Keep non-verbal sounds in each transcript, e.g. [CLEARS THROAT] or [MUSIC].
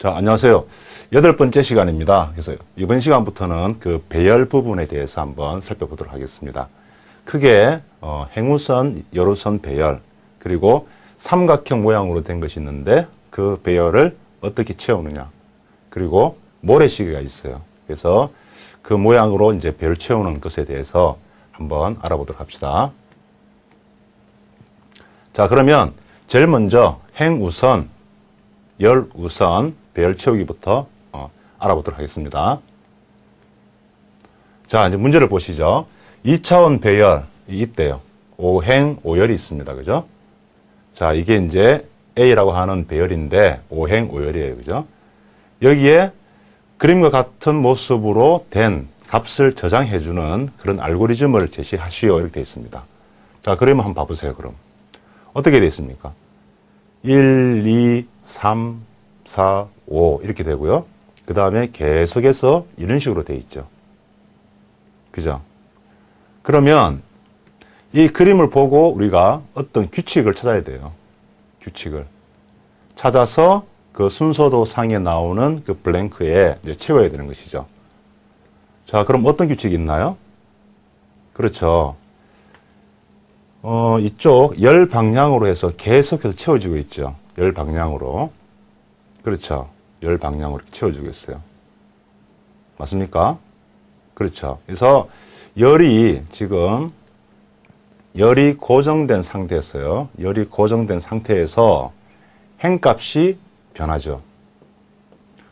자, 안녕하세요. 여덟 번째 시간입니다. 그래서 이번 시간부터는 그 배열 부분에 대해서 한번 살펴보도록 하겠습니다. 크게 어, 행우선, 여루선 배열, 그리고 삼각형 모양으로 된 것이 있는데 그 배열을 어떻게 채우느냐. 그리고 모래시계가 있어요. 그래서 그 모양으로 이제 배열 채우는 것에 대해서 한번 알아보도록 합시다. 자, 그러면 제일 먼저 행우선, 열우선, 배열 채우기부터 어, 알아보도록 하겠습니다. 자, 이제 문제를 보시죠. 2차원 배열이 있대요. 오행, 오열이 있습니다. 그죠? 자, 이게 이제 A라고 하는 배열인데 오행, 오열이에요. 그죠? 여기에 그림과 같은 모습으로 된 값을 저장해주는 그런 알고리즘을 제시하시오. 이렇게 되어 있습니다. 자, 그러면 한번 봐보세요. 그럼. 어떻게 되어 있습니까? 1, 2, 3, 4, 5 이렇게 되고요. 그 다음에 계속해서 이런 식으로 되어 있죠. 그죠? 그러면 이 그림을 보고 우리가 어떤 규칙을 찾아야 돼요. 규칙을. 찾아서 그 순서도 상에 나오는 그 블랭크에 채워야 되는 것이죠. 자, 그럼 어떤 규칙이 있나요? 그렇죠. 어, 이쪽 열 방향으로 해서 계속해서 채워지고 있죠. 열 방향으로. 그렇죠. 열 방향으로 채워지고 있어요. 맞습니까? 그렇죠. 그래서 열이 지금 열이 고정된 상태에서요. 열이 고정된 상태에서 행값이 변하죠.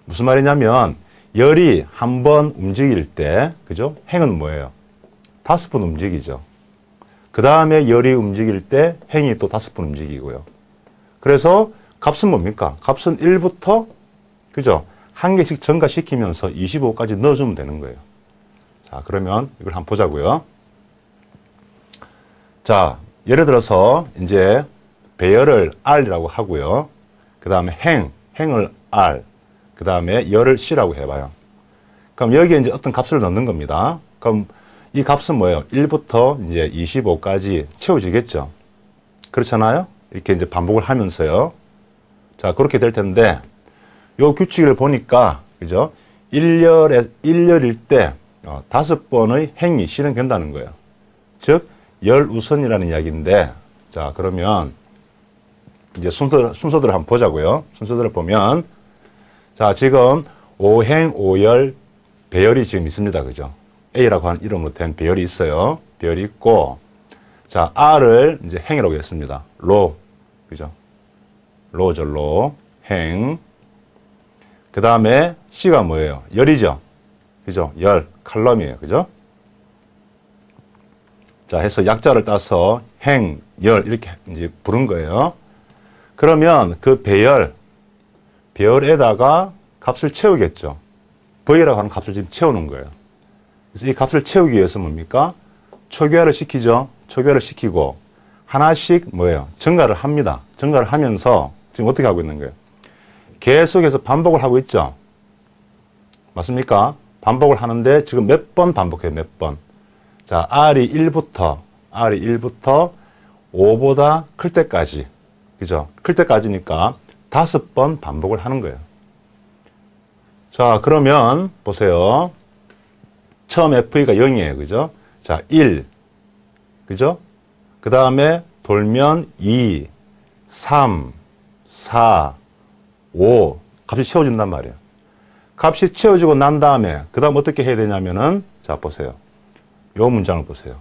무슨 말이냐면 열이 한 번 움직일 때 그죠? 행은 뭐예요? 다섯 번 움직이죠. 그 다음에 열이 움직일 때 행이 또 다섯 번 움직이고요. 그래서 값은 뭡니까? 값은 1부터 그죠? 한 개씩 증가시키면서 25까지 넣어주면 되는 거예요. 자, 그러면 이걸 한번 보자고요. 자, 예를 들어서 이제 배열을 R이라고 하고요. 그 다음에 행, 행을 R, 그 다음에 열을 C라고 해봐요. 그럼 여기에 이제 어떤 값을 넣는 겁니다. 그럼 이 값은 뭐예요? 1부터 이제 25까지 채워지겠죠. 그렇잖아요? 이렇게 이제 반복을 하면서요. 자, 그렇게 될 텐데, 요 규칙을 보니까, 그죠? 1열에, 1열일 때, 어, 다섯 번의 행이 실행된다는 거예요. 즉, 열우선이라는 이야기인데, 자, 그러면, 이제 순서, 순서들을 한번 보자고요. 순서들을 보면, 자, 지금 오행, 오열, 배열이 지금 있습니다. 그죠? A라고 하는 이름으로 된 배열이 있어요. 배열이 있고, 자, R을 이제 행이라고 했습니다. 로, 그죠? 로죠, 로, 행. 그 다음에 C가 뭐예요? 열이죠? 그죠? 열, 칼럼이에요. 그죠? 자, 해서 약자를 따서 행, 열, 이렇게 이제 부른 거예요. 그러면 그 배열, 배열에다가 값을 채우겠죠. V라고 하는 값을 지금 채우는 거예요. 그래서 이 값을 채우기 위해서 뭡니까? 초기화를 시키죠. 초기화를 시키고 하나씩 뭐예요? 증가를 합니다. 증가를 하면서 지금 어떻게 하고 있는 거예요? 계속해서 반복을 하고 있죠. 맞습니까? 반복을 하는데 지금 몇 번 반복해요. 몇 번. 자, R이 1부터 R이 1부터 5보다 클 때까지 그죠? 클 때까지니까 다섯 번 반복을 하는 거예요. 자, 그러면 보세요. 처음 FE가 0이에요. 그죠? 자, 1. 그죠? 그 다음에 돌면 2, 3, 4, 5. 값이 채워진단 말이에요. 값이 채워지고 난 다음에 그 다음 어떻게 해야 되냐면은 자, 보세요. 요 문장을 보세요.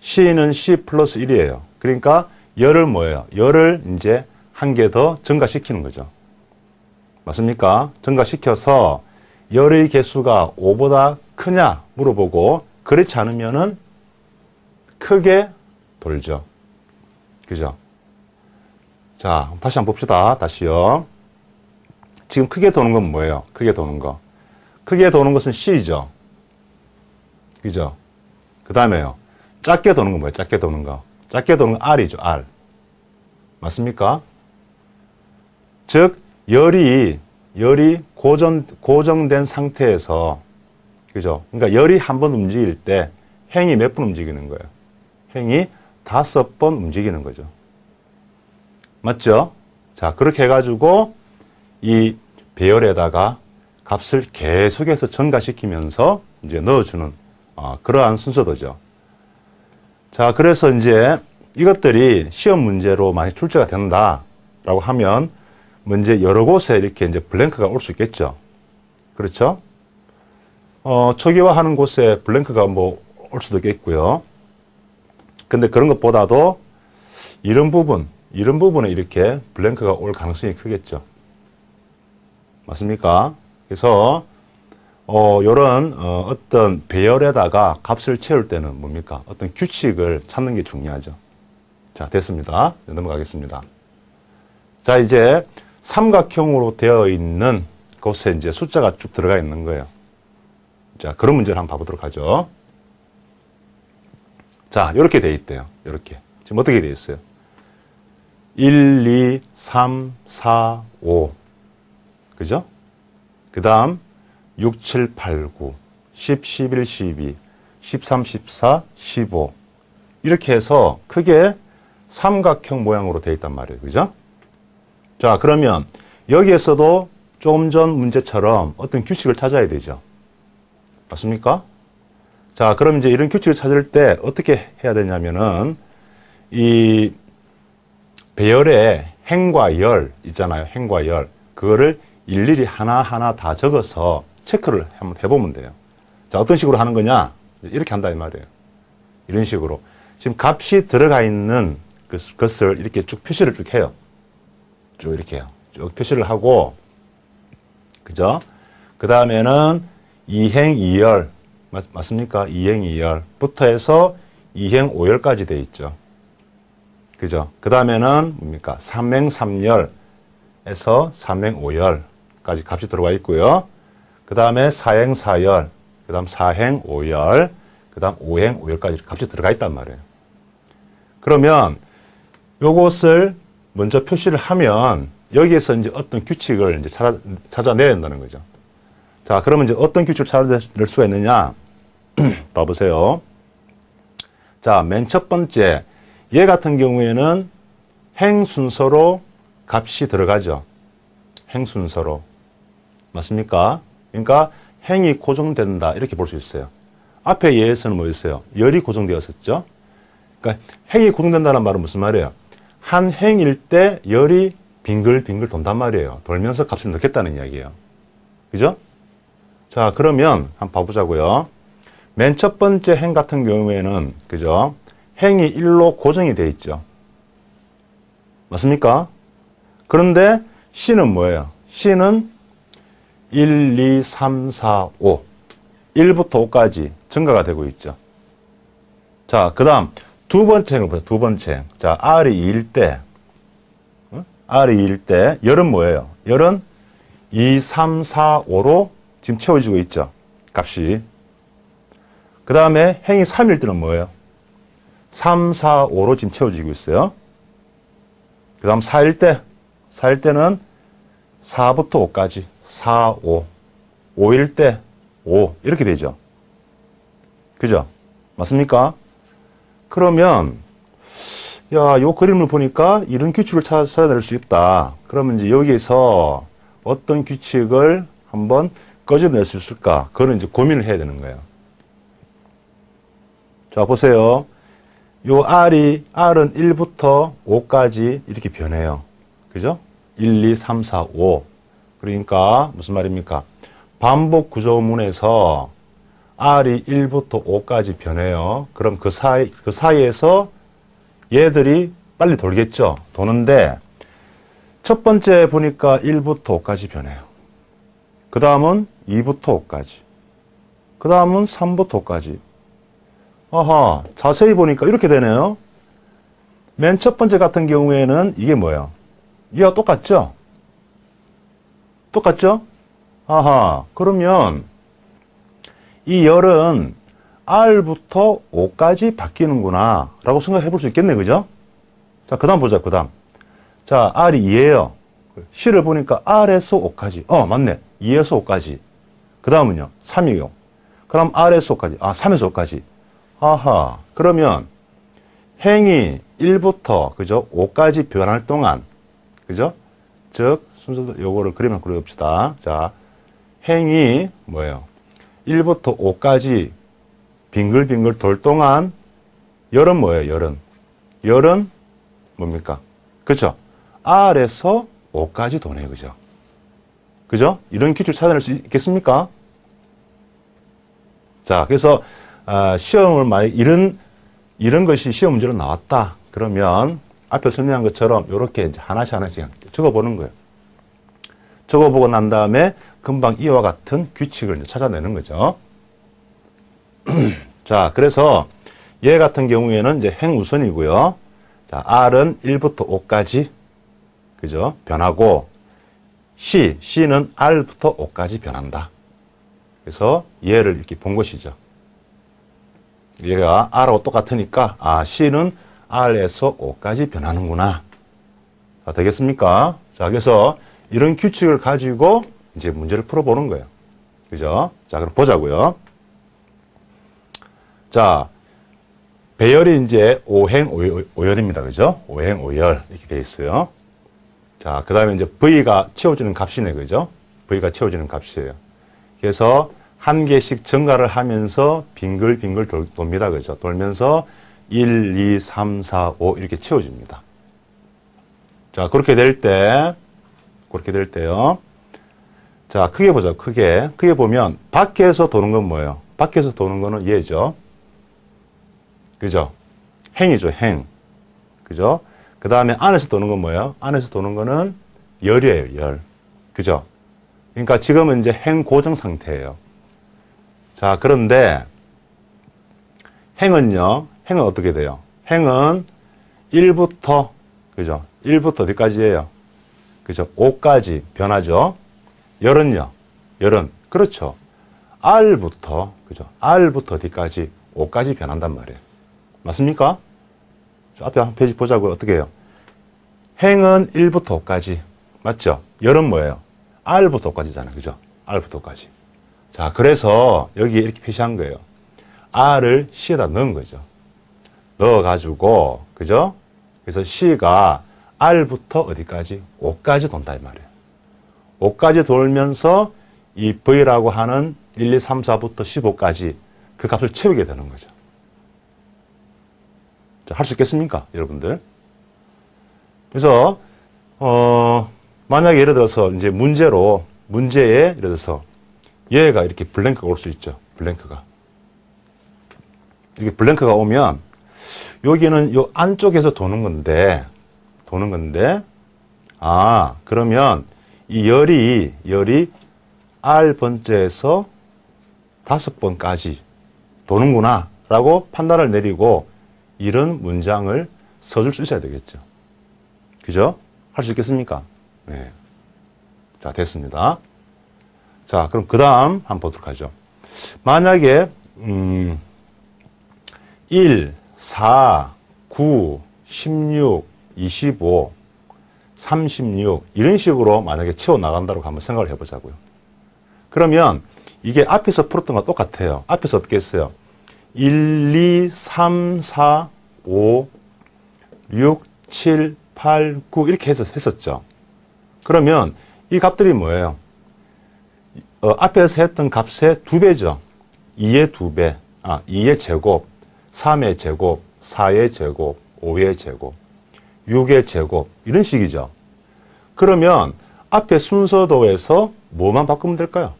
C는 C 플러스 1이에요. 그러니까 열을 뭐예요? 열을 이제 한 개 더 증가시키는 거죠. 맞습니까? 증가시켜서 열의 개수가 5보다 크냐 물어보고 그렇지 않으면은 크게 돌죠. 그죠? 자, 다시 한번 봅시다. 다시요. 지금 크게 도는 건 뭐예요? 크게 도는 거. 크게 도는 것은 C죠. 그죠? 그 다음에요. 작게 도는 건 뭐예요? 작게 도는 거. 작게 도는 건 R이죠. R. 맞습니까? 즉, 열이, 열이 고정, 고정된 상태에서, 그죠? 그러니까 열이 한 번 움직일 때 행이 몇 번 움직이는 거예요? 행이 다섯 번 움직이는 거죠. 맞죠? 자, 그렇게 해가지고 이 배열에다가 값을 계속해서 증가시키면서 이제 넣어주는 어, 그러한 순서도죠. 자, 그래서 이제 이것들이 시험 문제로 많이 출제가 된다라고 하면 문제 여러 곳에 이렇게 이제 블랭크가 올 수 있겠죠. 그렇죠? 어, 초기화하는 곳에 블랭크가 뭐 올 수도 있겠고요. 근데 그런 것보다도 이런 부분, 이런 부분에 이렇게 블랭크가 올 가능성이 크겠죠. 맞습니까? 그래서 어, 요런 어, 어떤 배열에다가 값을 채울 때는 뭡니까? 어떤 규칙을 찾는 게 중요하죠. 자, 됐습니다. 넘어가겠습니다. 자, 이제 삼각형으로 되어 있는 곳에 이제 숫자가 쭉 들어가 있는 거예요. 자, 그런 문제를 한번 봐보도록 하죠. 자, 이렇게 돼 있대요. 이렇게. 지금 어떻게 돼 있어요? 1, 2, 3, 4, 5. 그죠? 그 다음 6, 7, 8, 9, 10, 11, 12, 13, 14, 15. 이렇게 해서 크게 삼각형 모양으로 돼 있단 말이에요. 그죠? 자, 그러면 여기에서도 조금 전 문제처럼 어떤 규칙을 찾아야 되죠. 맞습니까? 자, 그럼 이제 이런 규칙을 찾을 때 어떻게 해야 되냐면은 이 배열의 행과 열 있잖아요. 행과 열. 그거를 일일이 하나하나 다 적어서 체크를 한번 해보면 돼요. 자, 어떤 식으로 하는 거냐? 이렇게 한다 이 말이에요. 이런 식으로. 지금 값이 들어가 있는 그 것을 이렇게 쭉 표시를 쭉 해요. 쭉 이렇게 해요. 쭉 표시를 하고, 그죠? 그 다음에는 이행, 이열. 맞, 맞습니까? 이행, 이열부터 해서 이행, 오열까지 돼 있죠. 그죠? 그 다음에는 뭡니까? 삼행, 삼열에서 삼행, 오열 까지 값이 들어가 있고요. 그 다음에 사행, 사열, 그 다음 사행, 오열, 그 다음 오행, 오열까지 값이 들어가 있단 말이에요. 그러면 요것을 먼저 표시를 하면 여기에서 이제 어떤 규칙을 이제 찾아, 찾아내야 된다는 거죠. 자, 그러면 이제 어떤 규칙을 찾아낼 수가 있느냐? [CLEARS THROAT] 봐보세요. 자, 맨 첫 번째, 얘 같은 경우에는 행 순서로 값이 들어가죠. 행 순서로. 맞습니까? 그러니까 행이 고정된다. 이렇게 볼 수 있어요. 앞에 예에서는 뭐였어요? 열이 고정되었었죠. 그러니까 행이 고정된다는 말은 무슨 말이에요? 한 행일 때 열이 빙글빙글 돈단 말이에요. 돌면서 값을 넣겠다는 이야기예요. 그죠? 자, 그러면 한번 봐보자고요. 맨 첫 번째 행 같은 경우에는 그죠? 행이 1로 고정이 돼 있죠. 맞습니까? 그런데 C는 뭐예요? C는 1, 2, 3, 4, 5. 1부터 5까지 증가가 되고 있죠. 자, 그 다음 두 번째 행을 보자. 두 번째 행. 자, R이 2일 때, 어? R이 2일 때, 열은 뭐예요? 열은 2, 3, 4, 5로 지금 채워지고 있죠. 값이. 그 다음에 행이 3일 때는 뭐예요? 3, 4, 5로 지금 채워지고 있어요. 그 다음 4일 때, 4일 때는 4부터 5까지 4, 5. 5일 때 5. 이렇게 되죠. 그죠? 맞습니까? 그러면, 야, 요 그림을 보니까 이런 규칙을 찾아낼 수 있다. 그러면 이제 여기에서 어떤 규칙을 한번 꺼져낼 수 있을까? 그거는 이제 고민을 해야 되는 거예요. 자, 보세요. 요 R이, R은 1부터 5까지 이렇게 변해요. 그죠? 1, 2, 3, 4, 5. 그러니까 무슨 말입니까? 반복 구조문에서 R이 1부터 5까지 변해요. 그럼 그 사이, 그 사이에서 얘들이 빨리 돌겠죠? 도는데, 첫 번째 보니까 1부터 5까지 변해요. 그 다음은 2부터 5까지. 그 다음은 3부터 5까지. 아하, 자세히 보니까 이렇게 되네요. 맨 첫 번째 같은 경우에는 이게 뭐예요? 얘가 똑같죠? 똑같죠? 아하, 그러면 이 열은 R부터 5까지 바뀌는구나 라고 생각해 볼 수 있겠네, 그죠? 자, 그 다음 보자, 그 다음. 자, R이 2예요. C를 보니까 R에서 5까지. 어, 맞네. 2에서 5까지. 그 다음은요, 3이요. 그럼 R에서 5까지. 아, 3에서 5까지. 아하, 그러면 행이 1부터, 그죠? 5까지 변할 동안, 그죠? 즉, 순서도 요거를 그림을 그려봅시다. 자, 행이 뭐예요? 1부터 5까지 빙글빙글 돌 동안 열은 뭐예요? 열은. 열은 뭡니까? 그죠? R에서 5까지 도네, 그죠? 그죠? 이런 규칙을 찾아낼 수 있겠습니까? 자, 그래서 아, 시험을 만약 이런 이런 것이 시험 문제로 나왔다. 그러면 앞에 설명한 것처럼 이렇게 이제 하나씩 하나씩 적어보는 거예요. 적어보고 난 다음에 금방 이와 같은 규칙을 찾아내는 거죠. [CLEARS THROAT] 자, 그래서 얘 같은 경우에는 이제 행우선이고요. 자, R은 1부터 5까지 그죠? 변하고 C, C는 R부터 5까지 변한다. 그래서 얘를 이렇게 본 것이죠. 얘가 R하고 똑같으니까 아 C는 R에서 O까지 변하는구나. 자, 되겠습니까? 자, 그래서 이런 규칙을 가지고 이제 문제를 풀어보는 거예요. 그죠? 자, 그럼 보자고요. 자, 배열이 이제 오행 오열 입니다. 그죠? 오행 오열 이렇게 돼 있어요. 자, 그 다음에 이제 V가 채워지는 값이네. 그죠? V가 채워지는 값이에요. 그래서 한 개씩 증가를 하면서 빙글빙글 돌, 돕니다. 그죠? 돌면서 1, 2, 3, 4, 5 이렇게 채워집니다. 자, 그렇게 될 때, 그렇게 될 때요. 자, 크게 보자. 크게. 크게 보면 밖에서 도는 건 뭐예요? 밖에서 도는 거는 얘죠. 그죠? 행이죠, 행. 그죠? 그 다음에 안에서 도는 건 뭐예요? 안에서 도는 거는 열이에요, 열. 그죠? 그러니까 지금은 이제 행 고정 상태예요. 자, 그런데 행은요, 행은 어떻게 돼요? 행은 1부터, 그죠? 1부터 어디까지예요? 그죠? 5까지 변하죠? 열은요? 열은, 그렇죠. R부터, 그죠? R부터 어디까지? 5까지 변한단 말이에요. 맞습니까? 앞에 한 페이지 보자고요. 어떻게 해요? 행은 1부터 5까지. 맞죠? 열은 뭐예요? R부터 5까지잖아요. 그죠? R부터 5까지. 자, 그래서 여기에 이렇게 표시한 거예요. R을 C에다 넣은 거죠. 넣어가지고, 그죠? 그래서 C가 R부터 어디까지? 5까지 돈다, 이 말이에요. 5까지 돌면서 이 V라고 하는 1, 2, 3, 4부터 15까지 그 값을 채우게 되는 거죠. 할 수 있겠습니까? 여러분들? 그래서, 어, 만약에 예를 들어서 이제 문제로, 문제에 예를 들어서 얘가 이렇게 블랭크가 올 수 있죠. 블랭크가. 이렇게 블랭크가 오면 여기는 요 안쪽에서 도는 건데 도는 건데 아 그러면 이 열이 열이 R 번째에서 다섯 번까지 도는구나 라고 판단을 내리고 이런 문장을 써줄 수 있어야 되겠죠. 그죠? 할 수 있겠습니까? 네. 자, 됐습니다. 자, 그럼 그 다음 한번 보도록 하죠. 만약에, 음, 1, 4, 9, 16, 25, 36, 이런 식으로 만약에 치워나간다고 한번 생각을 해보자고요. 그러면 이게 앞에서 풀었던 거 똑같아요. 앞에서 어떻게 했어요? 1, 2, 3, 4, 5, 6, 7, 8, 9 이렇게 해서 했었죠. 그러면 이 값들이 뭐예요? 어, 앞에서 했던 값의 두 배죠. 2의 두 배. 아, 2의 제곱, 3의 제곱, 4의 제곱, 5의 제곱, 6의 제곱. 이런 식이죠. 그러면 앞에 순서도에서 뭐만 바꾸면 될까요?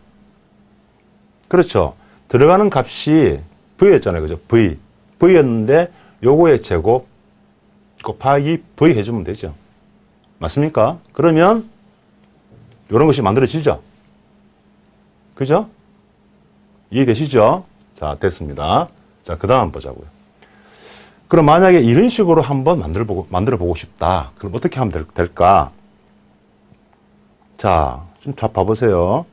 그렇죠. 들어가는 값이 V였잖아요. 그죠? V. V였는데 요거의 제곱 곱하기 V 해주면 되죠. 맞습니까? 그러면 이런 것이 만들어지죠. 그죠? 이해되시죠? 자, 됐습니다. 자, 그 다음 보자고요. 그럼 만약에 이런 식으로 한번 만들어 보고, 만들어 보고 싶다. 그럼 어떻게 하면 될, 까 자, 좀 자, 봐보세요.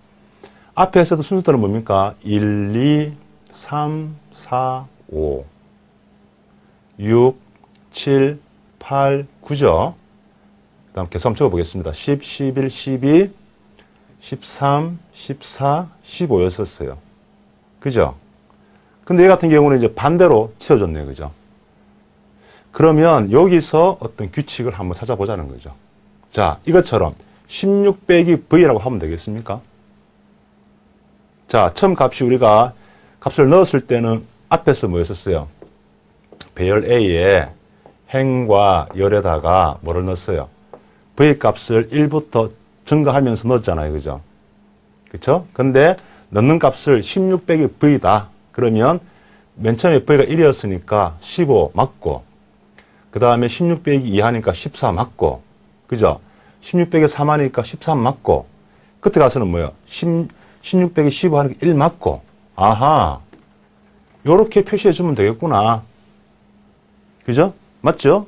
앞에서도 순서대로 뭡니까? 1, 2, 3, 4, 5, 6, 7, 8, 9죠? 그 다음 계속 한번 적어보겠습니다. 10, 11, 12, 13, 14, 15였었어요. 그죠? 근데 얘 같은 경우는 이제 반대로 채워졌네요. 그죠? 그러면 여기서 어떤 규칙을 한번 찾아보자는 거죠. 자, 이것처럼 16 빼기 V라고 하면 되겠습니까? 자, 처음 값이 우리가 값을 넣었을 때는 앞에서 뭐였었어요? 배열 A에 행과 열에다가 뭐를 넣었어요? V 값을 1부터 증가하면서 넣었잖아요. 그죠? 그쵸? 근데 넣는 값을 16 빼기 V다. 그러면 맨 처음에 V가 1이었으니까 15 맞고, 그 다음에 16 빼기 2 하니까 14 맞고, 그죠? 16 빼기 3 하니까 13 맞고, 끝에 가서는 뭐예요? 10, 16 빼기 15 하니까 1 맞고, 아하. 요렇게 표시해 주면 되겠구나. 그죠? 맞죠?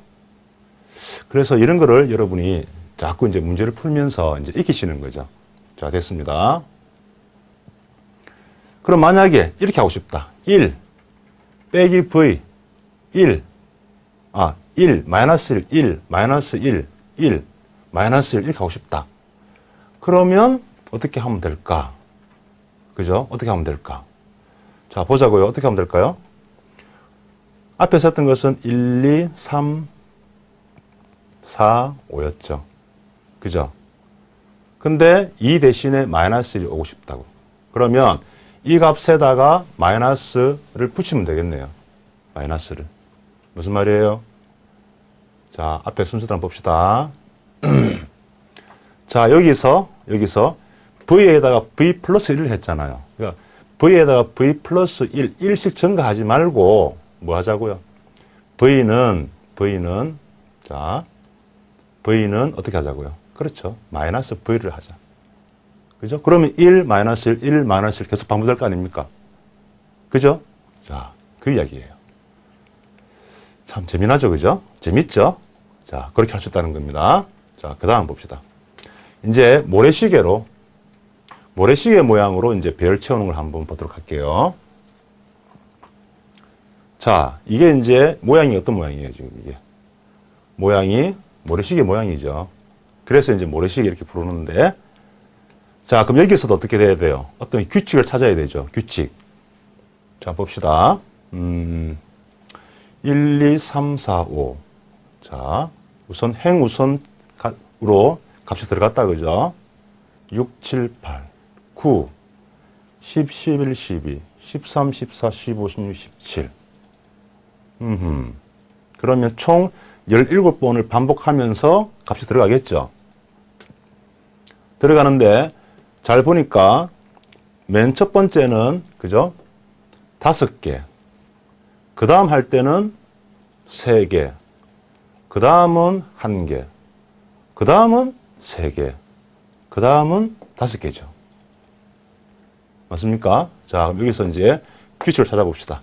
그래서 이런 거를 여러분이 자꾸 이제 문제를 풀면서 이제 익히시는 거죠. 자, 됐습니다. 그럼 만약에 이렇게 하고 싶다. 1 빼기 v 1 아, 1 마이너스 1 1 마이너스 1 1 마이너스 1 이렇게 하고 싶다. 그러면 어떻게 하면 될까? 그죠? 어떻게 하면 될까? 자, 보자고요. 어떻게 하면 될까요? 앞에 썼던 것은 1, 2, 3, 4, 5였죠. 그죠? 근데 2 대신에 마이너스 1이 오고 싶다고. 그러면 이 값에다가 마이너스를 붙이면 되겠네요. 마이너스를. 무슨 말이에요? 자, 앞에 순서대로 한번 봅시다. [CLEARS THROAT] 자, 여기서, 여기서 V에다가 V 플러스 1을 했잖아요. 그러니까 V에다가 V 플러스 1, 1씩 증가하지 말고 뭐 하자고요? V는, V는, 자, V는 어떻게 하자고요? 그렇죠. 마이너스 V를 하자. 그죠? 그러면 1, 마이너스 1, 1, 마이너스 1 계속 반복될 거 아닙니까? 그죠? 자, 그 이야기예요. 참 재미나죠? 그죠? 재밌죠? 자, 그렇게 있다는 겁니다. 자, 그 다음 봅시다. 이제 모래시계로, 모래시계 모양으로 이제 별 채우는 걸 한번 보도록 할게요. 자, 이게 이제 모양이 어떤 모양이에요, 지금 이게? 모양이 모래시계 모양이죠. 그래서 이제 모래시계 이렇게 부르는데, 자, 그럼 여기서도 어떻게 돼야 돼요? 어떤 규칙을 찾아야 되죠. 규칙. 자, 봅시다. 음, 1, 2, 3, 4, 5. 자, 우선 행우선으로 값이 들어갔다, 그죠? 6, 7, 8, 9, 10, 11, 12, 13, 14, 15, 16, 17. 음, 그러면 총 17번을 반복하면서 값이 들어가겠죠. 들어가는데 잘 보니까 맨 첫 번째는 그죠? 다섯 개. 그 다음 할 때는 세 개. 그 다음은 한 개. 그 다음은 세 개. 그 다음은 다섯 개죠. 맞습니까? 자, 여기서 이제 규칙을 찾아봅시다.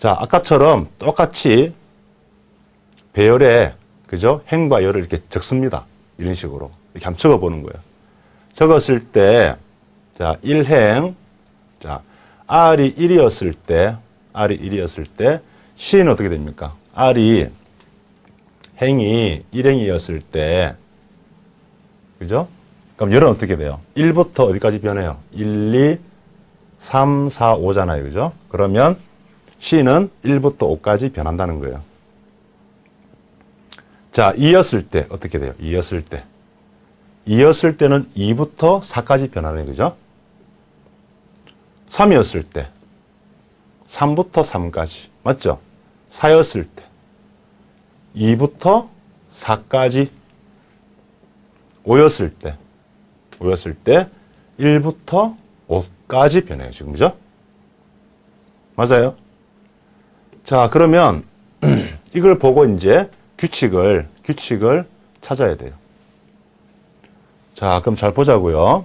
자, 아까처럼 똑같이 배열에, 그죠? 행과 열을 이렇게 적습니다. 이런 식으로. 이렇게 한번 적어보는 거예요. 적었을 때, 자, 1행, 자, R이 1이었을 때, R이 1이었을 때, C는 어떻게 됩니까? R이 행이 1행이었을 때, 그죠? 그럼 열은 어떻게 돼요? 1부터 어디까지 변해요? 1, 2, 3, 4, 5잖아요. 그죠? 그러면 C는 1부터 5까지 변한다는 거예요. 자, 2였을 때 어떻게 돼요? 2였을 때. 2였을 때는 2부터 4까지 변하는 거죠. 3이었을 때 3부터 3까지 맞죠? 4였을 때 2부터 4까지 5였을 때 5였을 때 1부터 5까지 변해요. 지금 그죠? 맞아요? 자, 그러면 [CLEARS THROAT] 이걸 보고 이제 규칙을 규칙을 찾아야 돼요. 자, 그럼 잘 보자고요.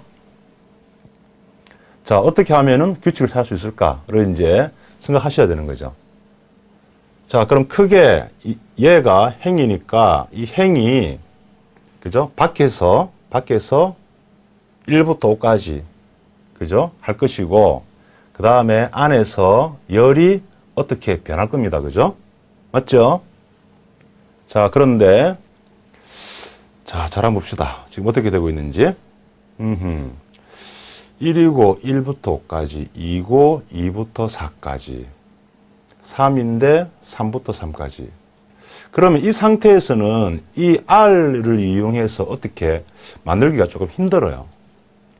자, 어떻게 하면은 규칙을 찾을 수 있을까를 이제 생각하셔야 되는 거죠. 자, 그럼 크게 얘가 행이니까 이 행이 그죠? 밖에서 밖에서 1부터 5까지 그죠? 할 것이고 그 다음에 안에서 열이 어떻게 변할 겁니다. 그죠? 맞죠? 자, 그런데 자, 잘 한번 봅시다. 지금 어떻게 되고 있는지. 음흠. 1이고 1부터 5까지, 2고 2부터 4까지, 3인데 3부터 3까지. 그러면 이 상태에서는 이 R을 이용해서 어떻게 만들기가 조금 힘들어요.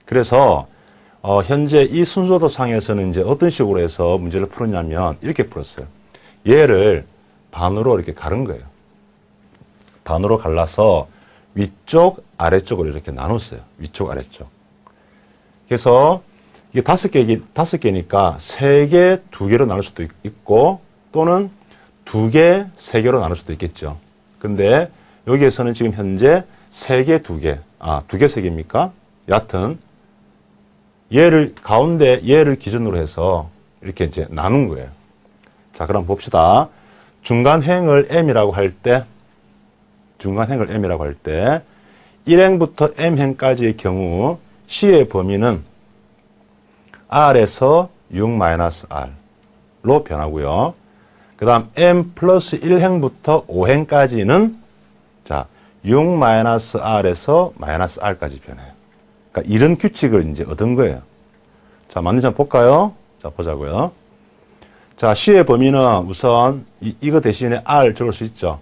그래서 어, 현재 이 순서도 상에서는 이제 어떤 식으로 해서 문제를 풀었냐면 이렇게 풀었어요. 얘를 반으로 이렇게 가른 거예요. 반으로 갈라서 위쪽, 아래쪽으로 이렇게 나눴어요. 위쪽, 아래쪽. 그래서 이게 다섯 개, 다섯 개니까 세 개, 두 개로 나눌 수도 있고 또는 두 개, 세 개로 나눌 수도 있겠죠. 근데 여기에서는 지금 현재 세 개, 두 개, 아, 두 개, 세 개입니까? 여하튼 얘를 가운데 얘를 기준으로 해서 이렇게 이제 나눈 거예요. 자, 그럼 봅시다. 중간 행을 m이라고 할 때, 중간 행을 m이라고 할 때, 1행부터 m행까지의 경우 C의 범위는 R에서 6-R로 변하고요. 그 다음 m 플러스 1행부터 5행까지는 자, 6-R에서 마이너스 R까지 변해요. 그러니까 이런 규칙을 이제 얻은 거예요. 자, 맞는지 한번 볼까요? 자, 보자고요. 자, C의 범위는 우선 이, 이거 대신에 R 적을 수 있죠.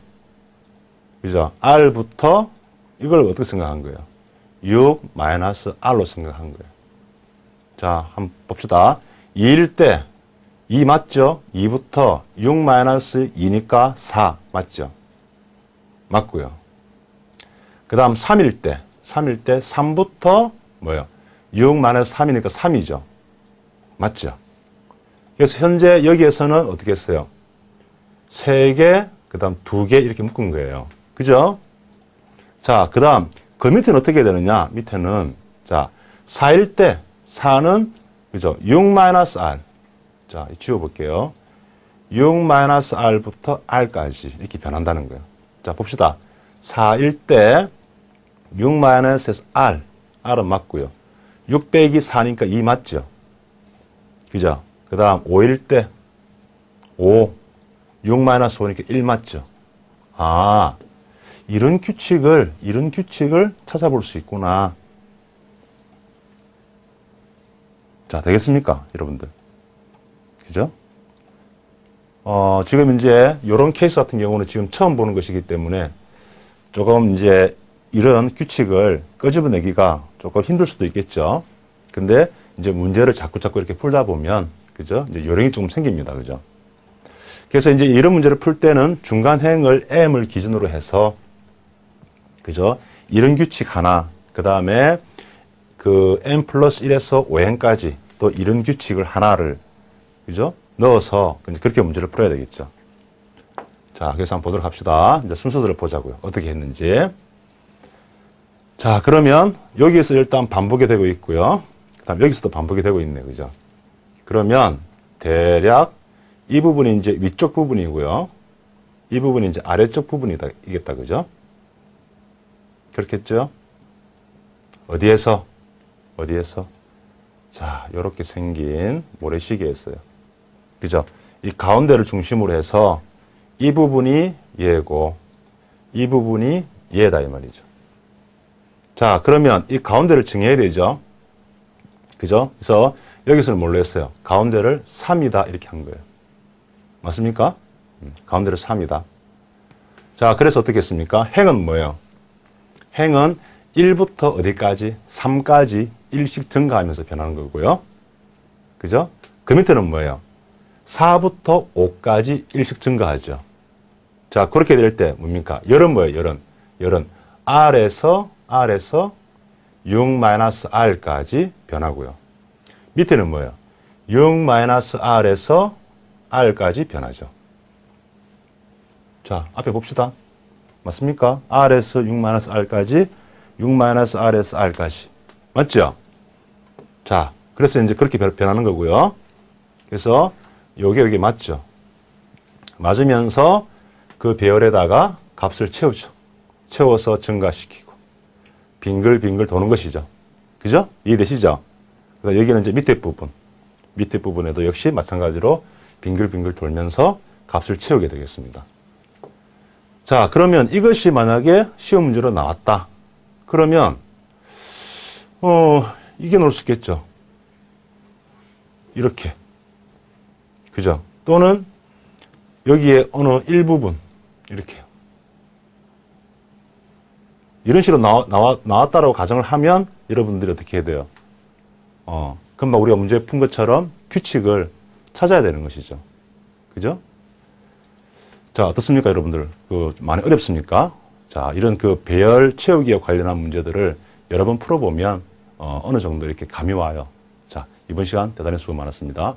그죠? R부터 이걸 어떻게 생각한 거예요? 6 마이너스 R로 생각한 거예요. 자, 한번 봅시다. 2일 때, 2 맞죠? 2부터 6 마이너스 2니까 4 맞죠? 맞고요. 그 다음 3일 때, 3일 때 3부터 뭐요? 6 마이너스 3이니까 3이죠. 맞죠? 그래서 현재 여기에서는 어떻게 했어요? 3개, 그 다음 2개 이렇게 묶은 거예요. 그죠? 자, 그 다음 그 밑에는 어떻게 되느냐? 밑에는 자 4일 때 4는 그죠? 6 마이너스 R 자 지워 볼게요. 6 마이너스 R부터 R까지 이렇게 변한다는 거예요. 자 봅시다. 4일 때6 마이너스 R R은 맞고요. 6 빼기 4니까 2 맞죠? 그죠? 그 다음 5일 때 5, 6 마이너스 5니까 1 맞죠? 아, 이런 규칙을, 이런 규칙을 찾아볼 수 있구나. 자, 되겠습니까? 여러분들. 그죠? 어, 지금 이제 이런 케이스 같은 경우는 지금 처음 보는 것이기 때문에 조금 이제 이런 규칙을 끄집어내기가 조금 힘들 수도 있겠죠. 근데 이제 문제를 자꾸 자꾸 이렇게 풀다 보면, 그죠? 이제 요령이 조금 생깁니다. 그죠? 그래서 이제 이런 문제를 풀 때는 중간 행을 m을 기준으로 해서 그죠? 이런 규칙 하나, 그 다음에 그 n 플러스 1에서 5n까지 또 이런 규칙을 하나를, 그죠? 넣어서 그렇게 문제를 풀어야 되겠죠. 자, 그래서 한번 보도록 합시다. 이제 순서들을 보자고요. 어떻게 했는지. 자, 그러면 여기에서 일단 반복이 되고 있고요. 그 다음 여기서도 반복이 되고 있네. 그죠? 그러면 대략 이 부분이 이제 위쪽 부분이고요. 이 부분이 이제 아래쪽 부분이다. 이겠다. 그죠? 그렇겠죠? 어디에서? 어디에서? 자, 이렇게 생긴 모래시계였어요. 그죠? 이 가운데를 중심으로 해서 이 부분이 얘고 이 부분이 얘다 이 말이죠. 자, 그러면 이 가운데를 정해야 되죠. 그죠? 그래서 여기서는 뭘로 했어요? 가운데를 3이다 이렇게 한 거예요. 맞습니까? 음, 가운데를 3이다. 자, 그래서 어떻게 했습니까? 행은 뭐예요? 행은 1부터 어디까지? 3까지 1씩 증가하면서 변하는 거고요. 그죠? 그 밑에는 뭐예요? 4부터 5까지 1씩 증가하죠. 자, 그렇게 될 때 뭡니까? 열은 뭐예요? 열은. 열은 R에서, R에서 6-R까지 변하고요. 밑에는 뭐예요? 6-R에서 R까지 변하죠. 자, 앞에 봅시다. 맞습니까? R에서 6-R까지, 6-R에서 R까지. 맞죠? 자, 그래서 이제 그렇게 변하는 거고요. 그래서 요게 여기 맞죠? 맞으면서 그 배열에다가 값을 채우죠. 채워서 증가시키고 빙글빙글 도는 것이죠. 그죠? 이해되시죠? 여기는 이제 밑에 부분, 밑에 부분에도 역시 마찬가지로 빙글빙글 돌면서 값을 채우게 되겠습니다. 자, 그러면 이것이 만약에 시험 문제로 나왔다. 그러면, 어, 이게 놓을 수 있겠죠. 이렇게. 그죠? 또는 여기에 어느 일부분, 이렇게요. 이런 식으로 나와, 나와, 나왔다라고 가정을 하면 여러분들이 어떻게 해야 돼요? 어, 금방 우리가 문제 푼 것처럼 규칙을 찾아야 되는 것이죠. 그죠? 자, 어떻습니까, 여러분들? 그, 많이 어렵습니까? 자, 이런 그 배열 채우기와 관련한 문제들을 여러 번 풀어보면, 어, 어느 정도 이렇게 감이 와요. 자, 이번 시간 대단히 수고 많았습니다.